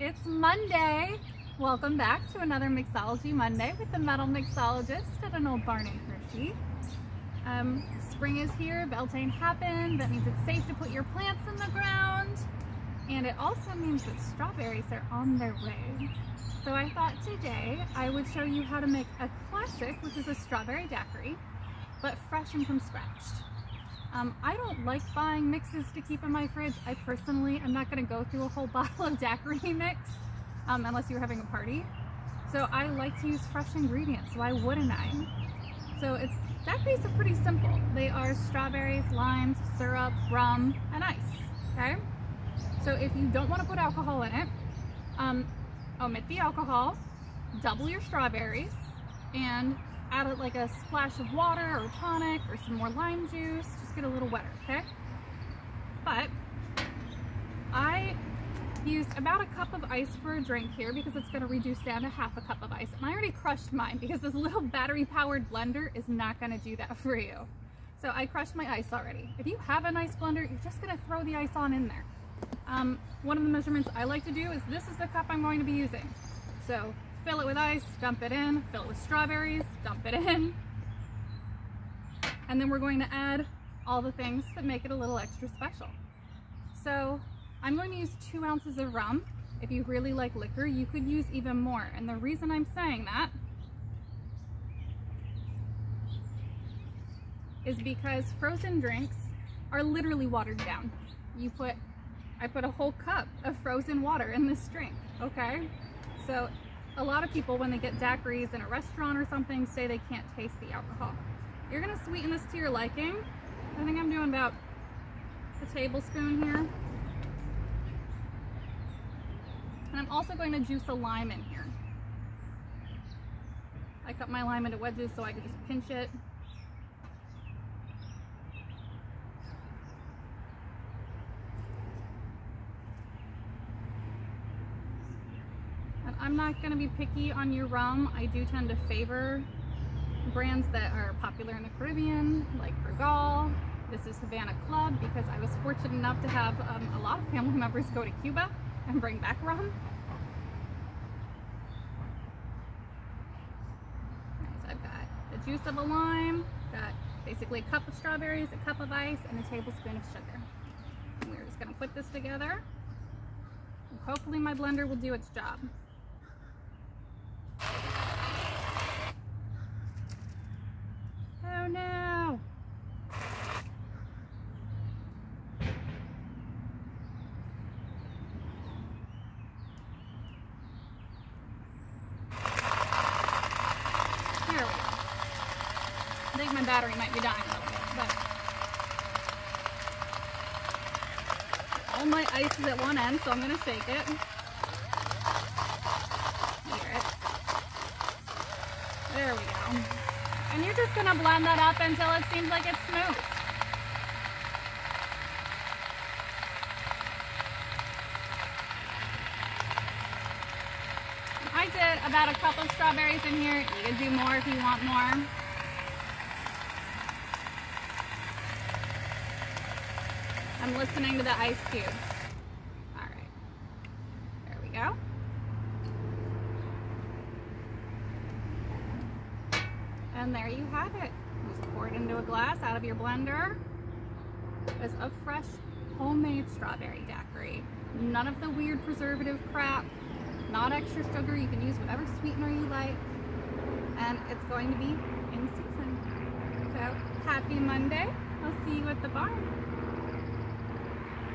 it's Monday. Welcome back to another Mixology Monday with the Metal Mixologist at an old barn in Hershey. Um, spring is here, Beltane happened. That means it's safe to put your plants in the ground. And it also means that strawberries are on their way. So I thought today I would show you how to make a classic, which is a strawberry daiquiri, but fresh and from scratch. Um, I don't like buying mixes to keep in my fridge. I personally am not going to go through a whole bottle of daiquiri mix um, unless you're having a party. So I like to use fresh ingredients. Why wouldn't I? So it's, daiquiris are pretty simple. They are strawberries, limes, syrup, rum, and ice. Okay? So if you don't want to put alcohol in it, um, omit the alcohol, double your strawberries, and add like a splash of water or tonic or some more lime juice. Just get a little wetter, okay? But I used about a cup of ice for a drink here because it's going to reduce down to half a cup of ice. And I already crushed mine because this little battery powered blender is not going to do that for you. So I crushed my ice already. If you have a nice blender, you're just going to throw the ice on in there. Um, one of the measurements I like to do is this is the cup I'm going to be using. So fill it with ice, dump it in, fill it with strawberries, dump it in. And then we're going to add all the things that make it a little extra special. So I'm going to use two ounces of rum. If you really like liquor, you could use even more. And the reason I'm saying that is because frozen drinks are literally watered down. You put, I put a whole cup of frozen water in this drink, okay? So a lot of people when they get daiquiris in a restaurant or something say they can't taste the alcohol. You're gonna sweeten this to your liking. I think I'm doing about a tablespoon here. And I'm also going to juice a lime in here. I cut my lime into wedges so I can just pinch it. And I'm not going to be picky on your rum. I do tend to favor brands that are popular in the Caribbean, like Brugal. This is Havana Club because I was fortunate enough to have um, a lot of family members go to Cuba and bring back rum. So I've got the juice of a lime, got basically a cup of strawberries, a cup of ice, and a tablespoon of sugar. And we're just gonna put this together. Hopefully my blender will do its job. Oh no! There we go. I think my battery might be dying a little bit, but all my ice is at one end, so I'm gonna shake it. Hear it. There we go. And you're just gonna blend that up until it seems like it's smooth. I did about a couple strawberries in here. You can do more if you want more. I'm listening to the ice cubes. All right, there we go. And there you have it. Just pour it into a glass out of your blender. It's a fresh homemade strawberry daiquiri. None of the weird preservative crap, not extra sugar. You can use whatever sweetener you like. And it's going to be in season. So happy Monday. I'll see you at the barn.